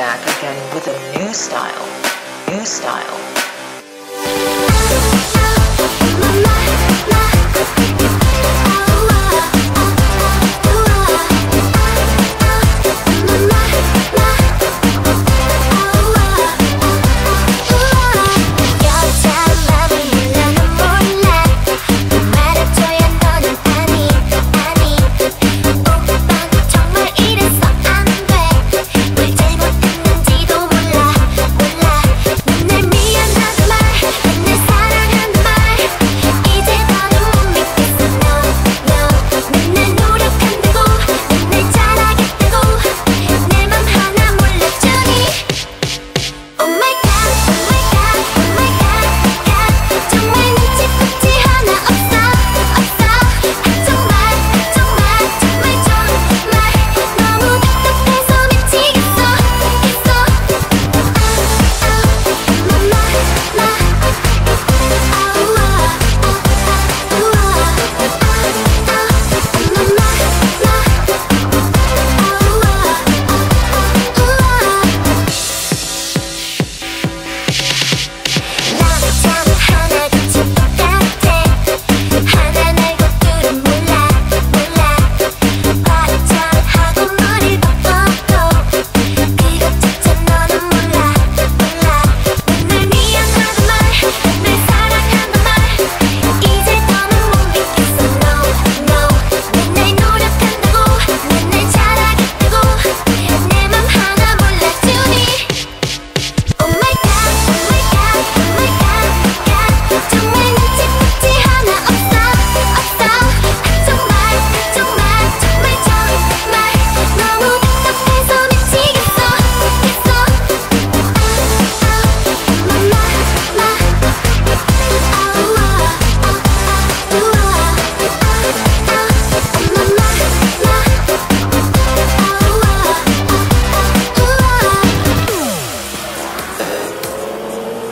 back again with a new style. New style.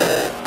Yeah.